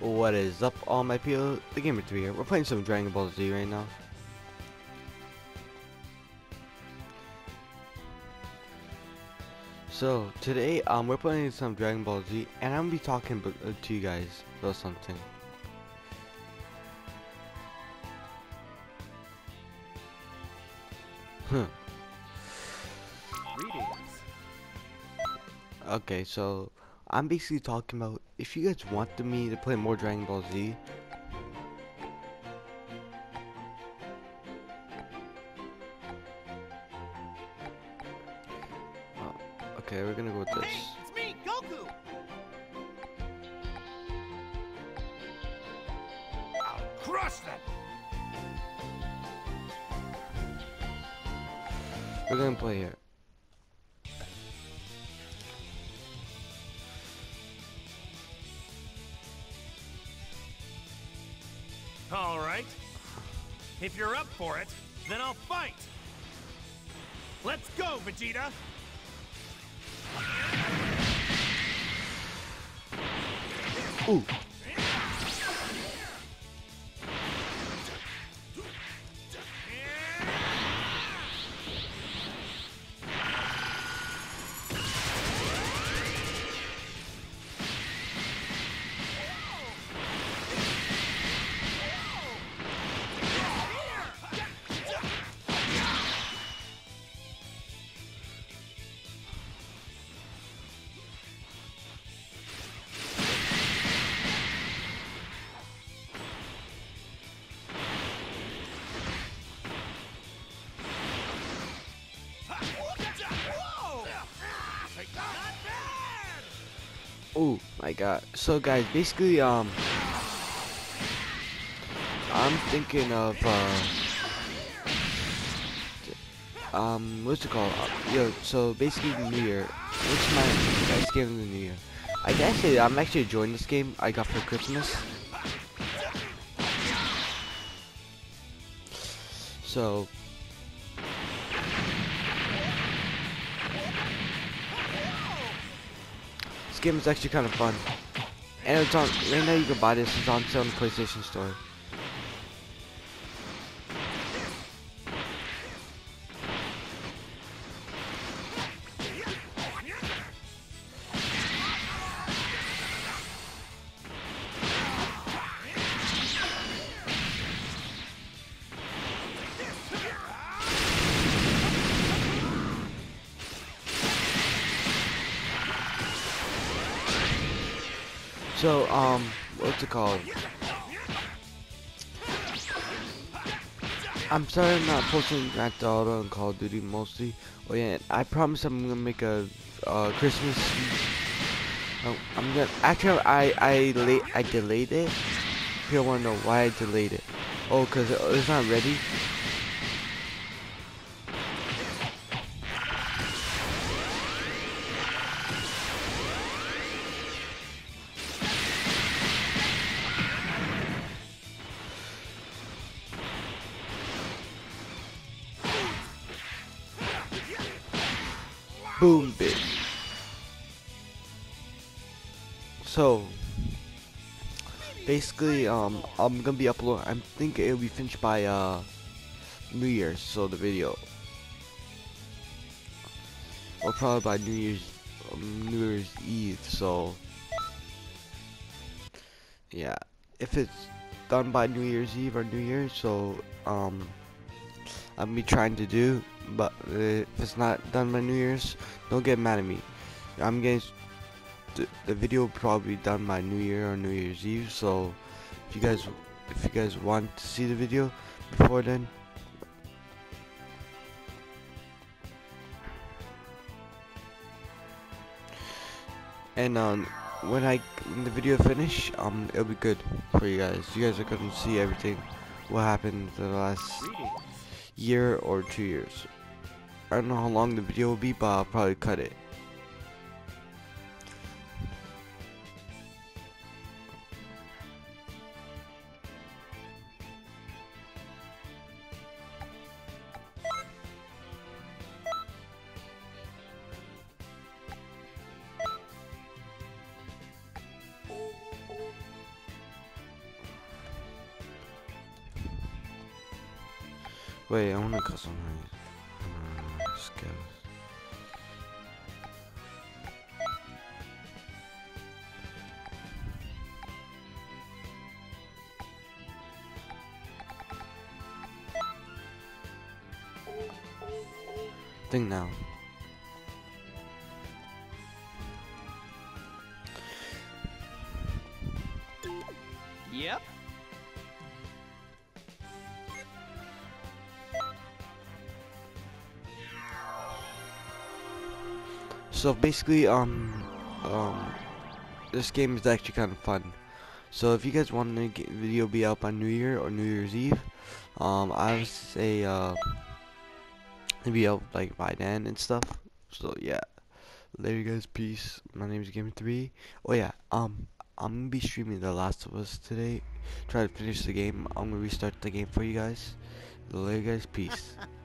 What is up, all my people? The Gamer 3 here. We're playing some Dragon Ball Z right now. So, today, um, we're playing some Dragon Ball Z, and I'm gonna be talking uh, to you guys about something. Huh. Okay, so I'm basically talking about if you guys want me to play more Dragon Ball Z. Oh, okay, we're gonna go with this. Hey, it's me, Goku. I'll crush them. We're gonna play here. All right. If you're up for it, then I'll fight. Let's go, Vegeta. Ooh. Oh my god. So guys, basically um I'm thinking of uh um what's it called? Uh, yo, so basically the New Year. What's my best game of the New Year? I can I'm actually enjoying this game I got for Christmas. So This game is actually kind of fun. And it's on, right now you can buy this, it's on sale on the PlayStation Store. So, um, what's it called? I'm sorry I'm not posting Grand Theft Auto and Call of Duty mostly. Oh yeah, I promise I'm gonna make a uh, Christmas. Oh, I'm gonna actually I I late I delayed it. People wanna know why I delayed it? Oh, cause it's not ready. Boom, bitch. So, basically, um, I'm gonna be uploading. I think it'll be finished by uh New Year's. So the video, or probably by New Year's um, New Year's Eve. So, yeah, if it's done by New Year's Eve or New Year's, so um, I'm be trying to do. But if it's not done by New Year's, don't get mad at me. I'm getting the, video probably done by New Year or New Year's Eve. So if you guys if you guys want to see the video before then, and um when I when the video finish, um it'll be good for you guys. You guys are gonna see everything what happened the last year or two years. I don't know how long the video will be, but I'll probably cut it. Wait, I wanna customize. Uh, skills. Think now. Yep. So basically, um, um, this game is actually kind of fun. So if you guys want the video be out by New Year or New Year's Eve, um, I would say uh, it'd be out like by then and stuff. So yeah, later guys, peace. My name is Game Three. Oh yeah, um, I'm gonna be streaming The Last of Us today. Try to finish the game. I'm gonna restart the game for you guys. Later guys, peace.